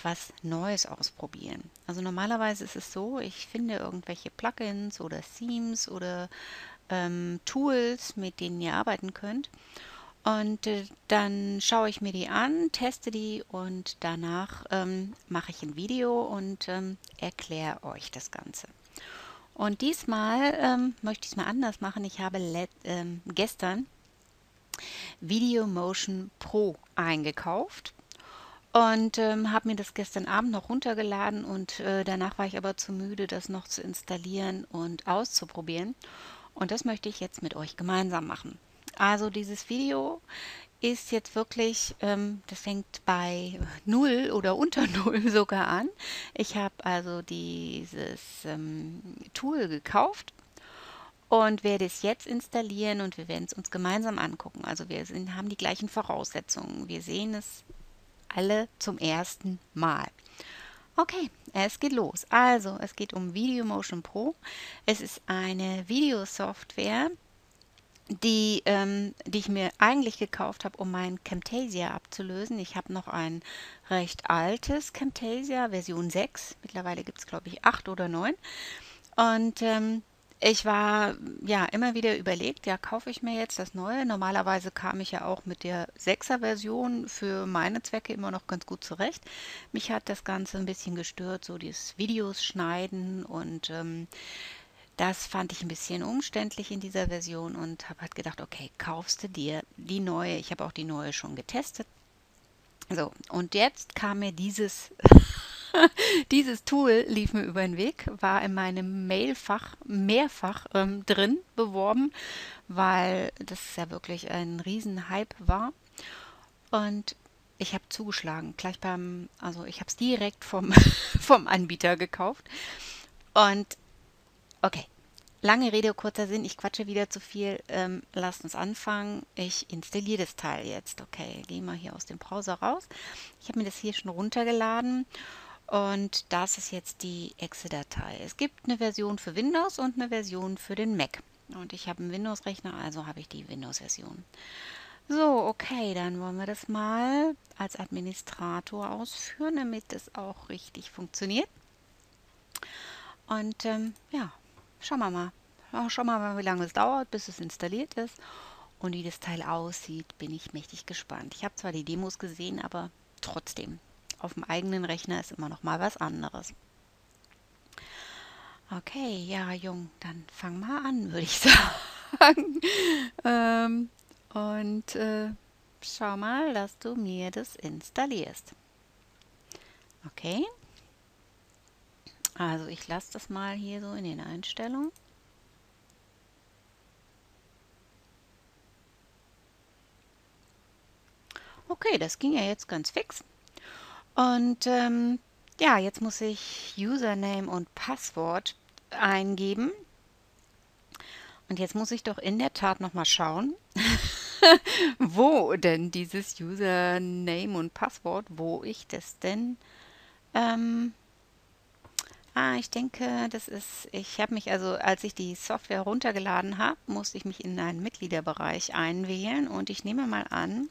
etwas Neues ausprobieren. Also normalerweise ist es so, ich finde irgendwelche Plugins oder Themes oder ähm, Tools, mit denen ihr arbeiten könnt. Und äh, dann schaue ich mir die an, teste die und danach ähm, mache ich ein Video und ähm, erkläre euch das Ganze. Und diesmal ähm, möchte ich es mal anders machen. Ich habe ähm, gestern Video Motion Pro eingekauft und ähm, habe mir das gestern Abend noch runtergeladen und äh, danach war ich aber zu müde, das noch zu installieren und auszuprobieren. Und das möchte ich jetzt mit euch gemeinsam machen. Also dieses Video ist jetzt wirklich, ähm, das fängt bei 0 oder unter 0 sogar an. Ich habe also dieses ähm, Tool gekauft und werde es jetzt installieren und wir werden es uns gemeinsam angucken. Also wir sind, haben die gleichen Voraussetzungen. Wir sehen es alle zum ersten Mal. Okay, es geht los. Also, es geht um Video Motion Pro. Es ist eine Videosoftware, die, ähm, die ich mir eigentlich gekauft habe, um mein Camtasia abzulösen. Ich habe noch ein recht altes Camtasia, Version 6. Mittlerweile gibt es, glaube ich, 8 oder 9. Und ähm, ich war ja immer wieder überlegt, ja, kaufe ich mir jetzt das neue? Normalerweise kam ich ja auch mit der 6er Version für meine Zwecke immer noch ganz gut zurecht. Mich hat das Ganze ein bisschen gestört, so dieses Videos schneiden und ähm, das fand ich ein bisschen umständlich in dieser Version und habe halt gedacht, okay, kaufst du dir die neue. Ich habe auch die neue schon getestet. So, und jetzt kam mir dieses, dieses Tool, lief mir über den Weg, war in meinem Mailfach mehrfach ähm, drin beworben, weil das ja wirklich ein Riesenhype war. Und ich habe zugeschlagen, gleich beim, also ich habe es direkt vom, vom Anbieter gekauft. Und Okay, lange Rede, kurzer Sinn. Ich quatsche wieder zu viel. Ähm, lasst uns anfangen. Ich installiere das Teil jetzt. Okay, gehe mal hier aus dem Browser raus. Ich habe mir das hier schon runtergeladen. Und das ist jetzt die Exe-Datei. Es gibt eine Version für Windows und eine Version für den Mac. Und ich habe einen Windows-Rechner, also habe ich die Windows-Version. So, okay, dann wollen wir das mal als Administrator ausführen, damit es auch richtig funktioniert. Und ähm, ja, Schauen wir mal. Schauen wir mal, wie lange es dauert, bis es installiert ist. Und wie das Teil aussieht, bin ich mächtig gespannt. Ich habe zwar die Demos gesehen, aber trotzdem. Auf dem eigenen Rechner ist immer noch mal was anderes. Okay, ja, Jung, dann fang mal an, würde ich sagen. ähm, und äh, schau mal, dass du mir das installierst. Okay. Also ich lasse das mal hier so in den Einstellungen. Okay, das ging ja jetzt ganz fix. Und ähm, ja, jetzt muss ich Username und Passwort eingeben. Und jetzt muss ich doch in der Tat nochmal schauen, wo denn dieses Username und Passwort, wo ich das denn ähm, Ah, ich denke, das ist, ich habe mich also, als ich die Software runtergeladen habe, musste ich mich in einen Mitgliederbereich einwählen und ich nehme mal an,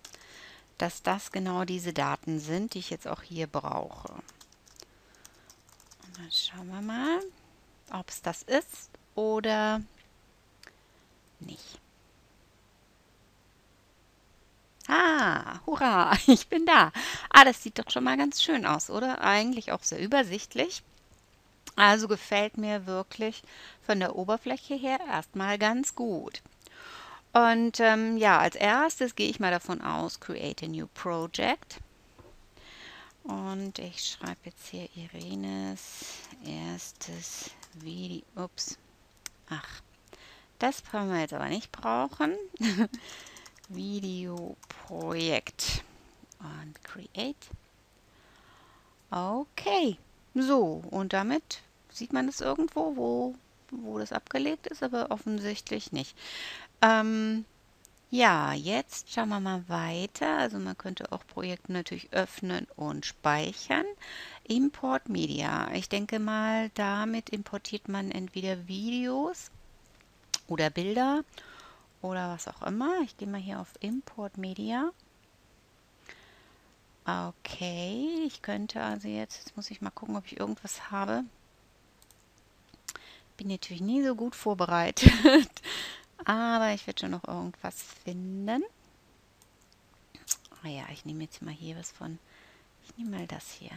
dass das genau diese Daten sind, die ich jetzt auch hier brauche. Und dann schauen wir mal, ob es das ist oder nicht. Ah, hurra, ich bin da. Ah, das sieht doch schon mal ganz schön aus, oder? Eigentlich auch sehr übersichtlich. Also gefällt mir wirklich von der Oberfläche her erstmal ganz gut. Und ähm, ja, als erstes gehe ich mal davon aus, Create a New Project. Und ich schreibe jetzt hier Irenes erstes Video. Ups. Ach, das können wir jetzt aber nicht brauchen. Videoprojekt. Und Create. Okay. So, und damit Sieht man das irgendwo, wo, wo das abgelegt ist, aber offensichtlich nicht. Ähm, ja, jetzt schauen wir mal weiter. Also man könnte auch Projekte natürlich öffnen und speichern. Import Media. Ich denke mal, damit importiert man entweder Videos oder Bilder oder was auch immer. Ich gehe mal hier auf Import Media. Okay, ich könnte also jetzt, jetzt muss ich mal gucken, ob ich irgendwas habe. Bin natürlich nie so gut vorbereitet, aber ich werde schon noch irgendwas finden. Ah ja, ich nehme jetzt mal hier was von, ich nehme mal das hier.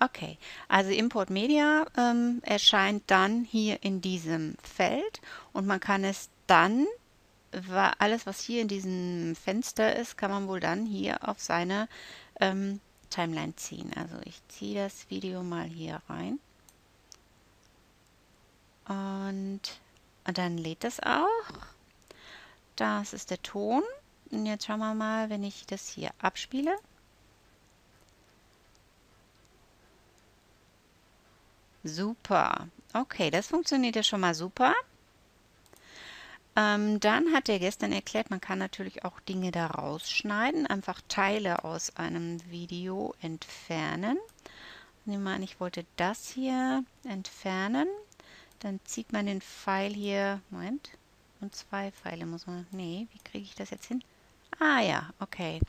Okay, also Import Media ähm, erscheint dann hier in diesem Feld und man kann es dann, alles was hier in diesem Fenster ist, kann man wohl dann hier auf seine ähm, Timeline ziehen. Also ich ziehe das Video mal hier rein und, und dann lädt das auch. Das ist der Ton. Und jetzt schauen wir mal, wenn ich das hier abspiele. Super. Okay, das funktioniert ja schon mal super. Ähm, dann hat er gestern erklärt, man kann natürlich auch Dinge da rausschneiden, einfach Teile aus einem Video entfernen. Nehmen wir an, ich wollte das hier entfernen. Dann zieht man den Pfeil hier, Moment, und zwei Pfeile muss man, nee, wie kriege ich das jetzt hin? Ah ja, okay.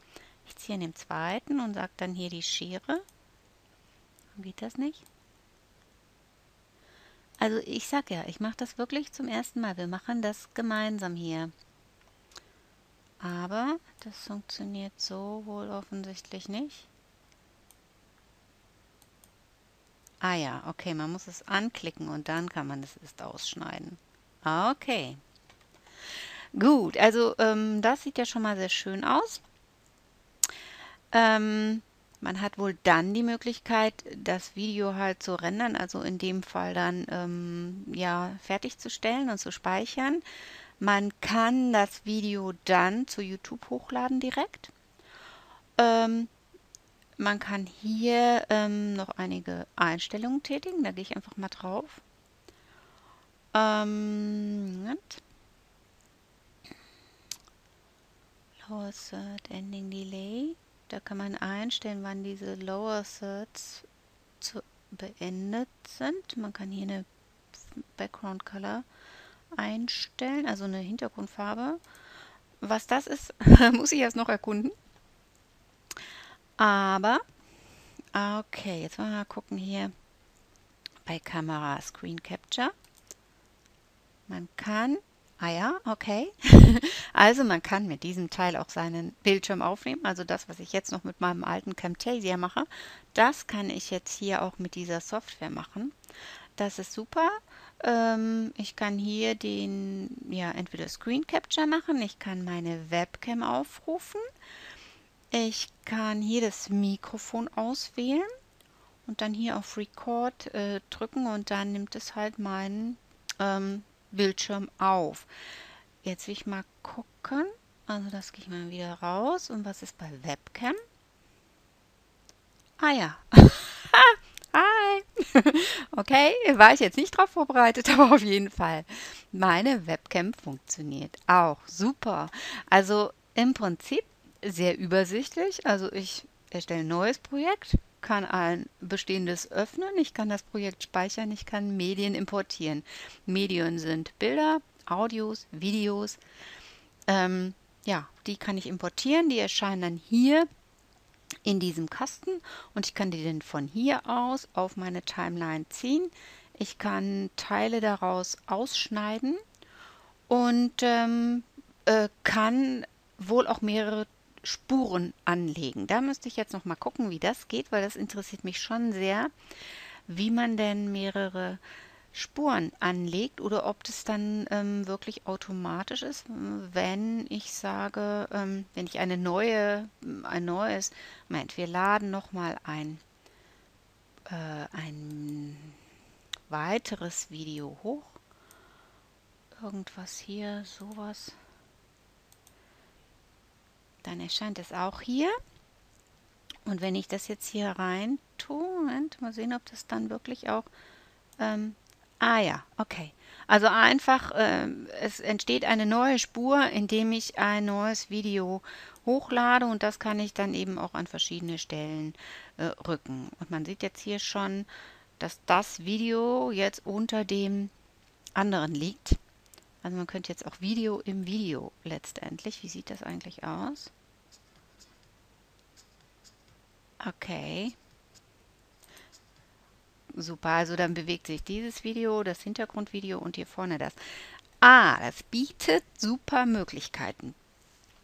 Ich ziehe in den zweiten und sage dann hier die Schere. Geht das nicht? Also ich sag ja, ich mache das wirklich zum ersten Mal. Wir machen das gemeinsam hier. Aber das funktioniert so wohl offensichtlich nicht. Ah ja, okay, man muss es anklicken und dann kann man es erst ausschneiden. Okay. Gut, also ähm, das sieht ja schon mal sehr schön aus. Ähm, man hat wohl dann die Möglichkeit, das Video halt zu rendern, also in dem Fall dann ähm, ja fertigzustellen und zu speichern. Man kann das Video dann zu YouTube hochladen direkt. Ähm, man kann hier ähm, noch einige Einstellungen tätigen. Da gehe ich einfach mal drauf. Ähm, Lower Third Ending Delay. Da kann man einstellen, wann diese Lower Thirds zu beendet sind. Man kann hier eine Background Color einstellen, also eine Hintergrundfarbe. Was das ist, muss ich erst noch erkunden. Aber, okay, jetzt wollen wir mal gucken hier bei Kamera Screen Capture. Man kann Ah ja, okay. also man kann mit diesem Teil auch seinen Bildschirm aufnehmen. Also das, was ich jetzt noch mit meinem alten Camtasia mache, das kann ich jetzt hier auch mit dieser Software machen. Das ist super. Ähm, ich kann hier den, ja, entweder Screen Capture machen, ich kann meine Webcam aufrufen, ich kann hier das Mikrofon auswählen und dann hier auf Record äh, drücken und dann nimmt es halt meinen ähm, Bildschirm auf. Jetzt will ich mal gucken. Also das gehe ich mal wieder raus. Und was ist bei Webcam? Ah ja. Hi. okay, war ich jetzt nicht drauf vorbereitet, aber auf jeden Fall. Meine Webcam funktioniert auch. Super. Also im Prinzip sehr übersichtlich. Also ich erstelle ein neues Projekt, kann ein bestehendes öffnen, ich kann das Projekt speichern, ich kann Medien importieren. Medien sind Bilder, Audios, Videos. Ähm, ja, die kann ich importieren, die erscheinen dann hier in diesem Kasten und ich kann die dann von hier aus auf meine Timeline ziehen. Ich kann Teile daraus ausschneiden und ähm, äh, kann wohl auch mehrere Spuren anlegen. Da müsste ich jetzt noch mal gucken, wie das geht, weil das interessiert mich schon sehr, wie man denn mehrere Spuren anlegt oder ob das dann ähm, wirklich automatisch ist, wenn ich sage, ähm, wenn ich eine neue, ein neues, Moment, wir laden nochmal ein, äh, ein weiteres Video hoch. Irgendwas hier, sowas. Dann erscheint es auch hier. Und wenn ich das jetzt hier rein tue, Moment, mal sehen, ob das dann wirklich auch... Ähm, ah ja, okay. Also einfach, ähm, es entsteht eine neue Spur, indem ich ein neues Video hochlade und das kann ich dann eben auch an verschiedene Stellen äh, rücken. Und man sieht jetzt hier schon, dass das Video jetzt unter dem anderen liegt. Also man könnte jetzt auch Video im Video letztendlich. Wie sieht das eigentlich aus? Okay. Super, also dann bewegt sich dieses Video, das Hintergrundvideo und hier vorne das. Ah, das bietet super Möglichkeiten.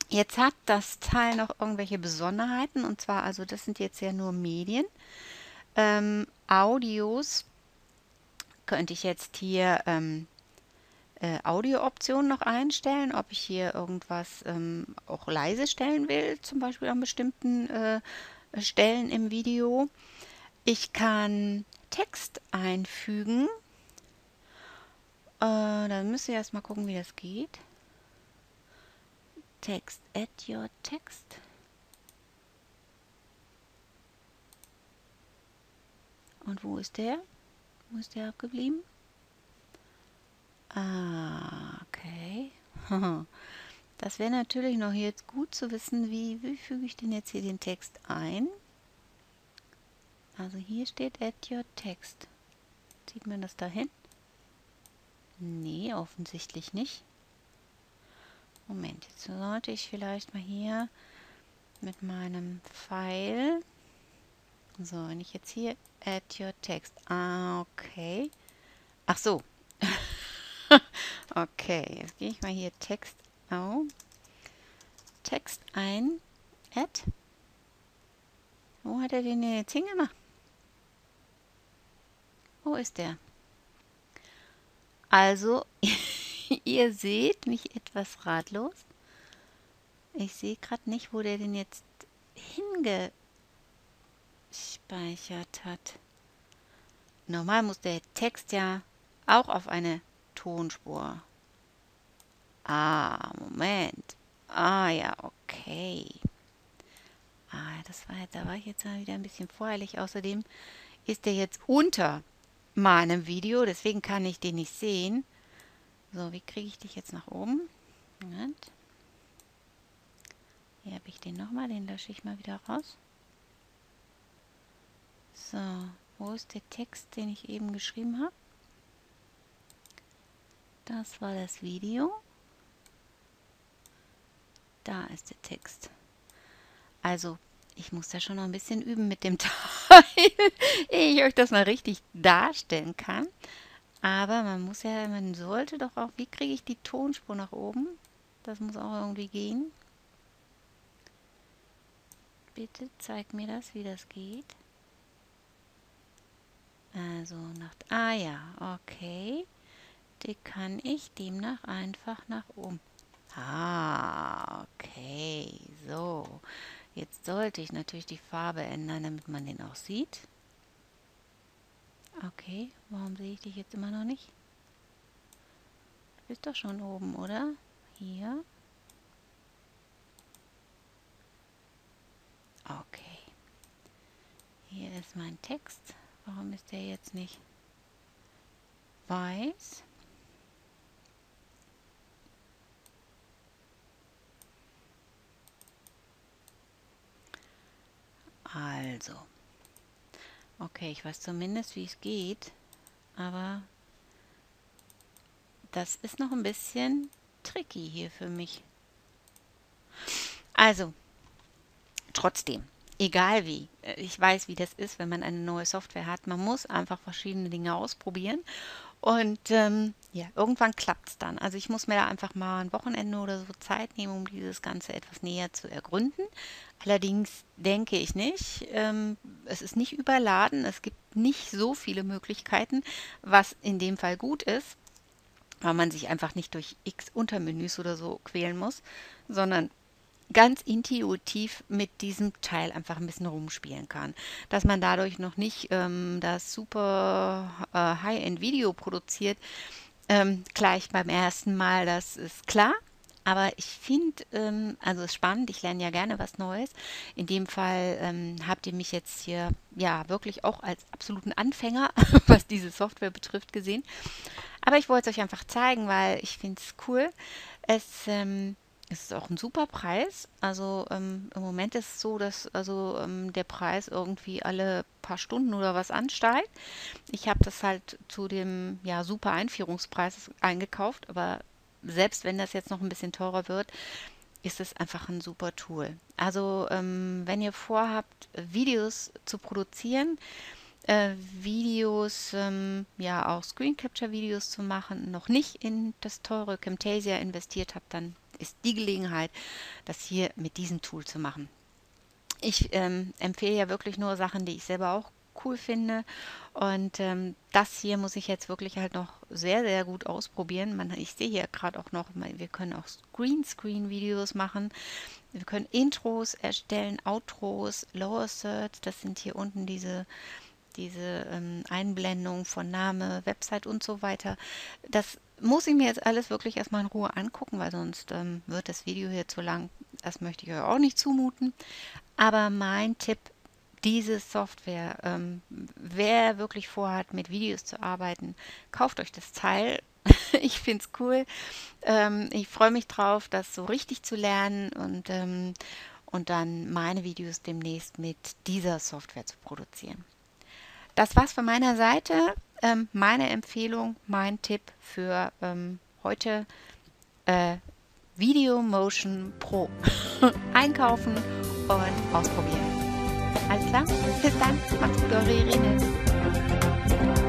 Jetzt hat das Teil noch irgendwelche Besonderheiten und zwar, also das sind jetzt ja nur Medien. Ähm, Audios könnte ich jetzt hier ähm, äh, Audiooptionen noch einstellen, ob ich hier irgendwas ähm, auch leise stellen will, zum Beispiel an bestimmten äh, Stellen im Video. Ich kann Text einfügen. Äh, dann müsst ihr erstmal gucken, wie das geht. Text, add your text. Und wo ist der? Wo ist der abgeblieben? Ah, okay. Das wäre natürlich noch jetzt gut zu wissen, wie, wie füge ich denn jetzt hier den Text ein? Also hier steht Add Your Text. Sieht man das dahin? Nee, offensichtlich nicht. Moment, jetzt sollte ich vielleicht mal hier mit meinem Pfeil. So, wenn ich jetzt hier Add Your Text. Ah, okay. Ach so. Okay, jetzt gehe ich mal hier Text Oh. Text ein. Add. Wo hat er den jetzt hingemacht? Wo ist der? Also, ihr seht mich etwas ratlos. Ich sehe gerade nicht, wo der den jetzt hingespeichert hat. Normal muss der Text ja auch auf eine Tonspur. Ah, Moment. Ah ja, okay. Ah, das war da war ich jetzt wieder ein bisschen voreilig. Außerdem ist der jetzt unter meinem Video, deswegen kann ich den nicht sehen. So, wie kriege ich dich jetzt nach oben? Moment. Hier habe ich den nochmal, den lösche ich mal wieder raus. So, wo ist der Text, den ich eben geschrieben habe? Das war das Video. Da ist der Text. Also, ich muss da schon noch ein bisschen üben mit dem Teil, ehe ich euch das mal richtig darstellen kann. Aber man muss ja, man sollte doch auch, wie kriege ich die Tonspur nach oben? Das muss auch irgendwie gehen. Bitte zeig mir das, wie das geht. Also nach, ah ja, okay. Die kann ich demnach einfach nach oben. Ah, okay, so. Jetzt sollte ich natürlich die Farbe ändern, damit man den auch sieht. Okay, warum sehe ich dich jetzt immer noch nicht? Du bist doch schon oben, oder? Hier. Okay. Hier ist mein Text. Warum ist der jetzt nicht weiß? Also. Okay, ich weiß zumindest, wie es geht, aber das ist noch ein bisschen tricky hier für mich. Also, trotzdem, egal wie, äh, ich weiß, wie das ist, wenn man eine neue Software hat. Man muss einfach verschiedene Dinge ausprobieren und ähm, ja, irgendwann klappt es dann. Also ich muss mir da einfach mal ein Wochenende oder so Zeit nehmen, um dieses Ganze etwas näher zu ergründen. Allerdings denke ich nicht. Ähm, es ist nicht überladen. Es gibt nicht so viele Möglichkeiten, was in dem Fall gut ist, weil man sich einfach nicht durch x Untermenüs oder so quälen muss, sondern ganz intuitiv mit diesem Teil einfach ein bisschen rumspielen kann. Dass man dadurch noch nicht ähm, das super äh, High-End-Video produziert, ähm, gleich beim ersten Mal, das ist klar. Aber ich finde, ähm, also es ist spannend, ich lerne ja gerne was Neues. In dem Fall ähm, habt ihr mich jetzt hier ja wirklich auch als absoluten Anfänger, was diese Software betrifft, gesehen. Aber ich wollte es euch einfach zeigen, weil ich finde es cool. Es ähm, es ist auch ein super Preis. Also ähm, im Moment ist es so, dass also ähm, der Preis irgendwie alle paar Stunden oder was ansteigt. Ich habe das halt zu dem ja super Einführungspreis eingekauft, aber selbst wenn das jetzt noch ein bisschen teurer wird, ist es einfach ein super Tool. Also ähm, wenn ihr vorhabt, Videos zu produzieren, äh, Videos, ähm, ja auch Screen Capture Videos zu machen, noch nicht in das teure Camtasia investiert habt, dann ist die Gelegenheit, das hier mit diesem Tool zu machen. Ich ähm, empfehle ja wirklich nur Sachen, die ich selber auch cool finde. Und ähm, das hier muss ich jetzt wirklich halt noch sehr, sehr gut ausprobieren. Man, ich sehe hier gerade auch noch, wir können auch Greenscreen-Videos machen. Wir können Intros erstellen, Outros, Lower Thirds. Das sind hier unten diese diese ähm, Einblendung von Name, Website und so weiter. Das muss ich mir jetzt alles wirklich erstmal in Ruhe angucken, weil sonst ähm, wird das Video hier zu lang. Das möchte ich euch auch nicht zumuten. Aber mein Tipp diese Software. Ähm, wer wirklich vorhat, mit Videos zu arbeiten, kauft euch das Teil. ich finde es cool. Ähm, ich freue mich drauf, das so richtig zu lernen und, ähm, und dann meine Videos demnächst mit dieser Software zu produzieren. Das war's von meiner Seite. Ähm, meine Empfehlung, mein Tipp für ähm, heute äh, Video Motion Pro. Einkaufen und ausprobieren. Alles klar? Bis dann. Macht's gut, eure Irene.